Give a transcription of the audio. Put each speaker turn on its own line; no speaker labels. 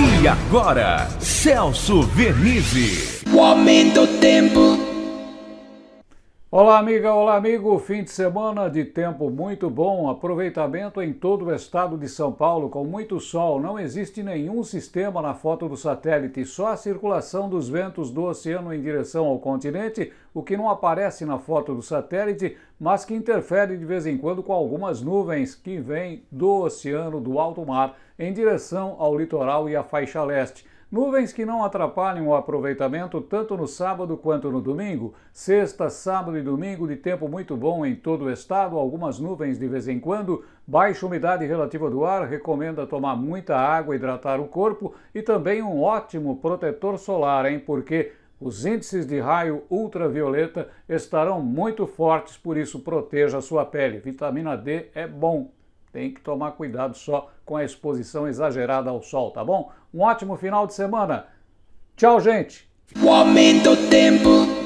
E agora, Celso Vernizzi.
O aumento do tempo.
Olá, amiga, olá, amigo. Fim de semana de tempo muito bom, aproveitamento em todo o estado de São Paulo com muito sol. Não existe nenhum sistema na foto do satélite, só a circulação dos ventos do oceano em direção ao continente, o que não aparece na foto do satélite, mas que interfere de vez em quando com algumas nuvens que vêm do oceano, do alto mar, em direção ao litoral e à faixa leste. Nuvens que não atrapalham o aproveitamento tanto no sábado quanto no domingo. Sexta, sábado e domingo de tempo muito bom em todo o estado, algumas nuvens de vez em quando, baixa umidade relativa do ar, recomenda tomar muita água, hidratar o corpo e também um ótimo protetor solar, hein? Porque os índices de raio ultravioleta estarão muito fortes, por isso proteja a sua pele. Vitamina D é bom tem que tomar cuidado só com a exposição exagerada ao sol, tá bom? Um ótimo final de semana. Tchau, gente!
O aumento do tempo.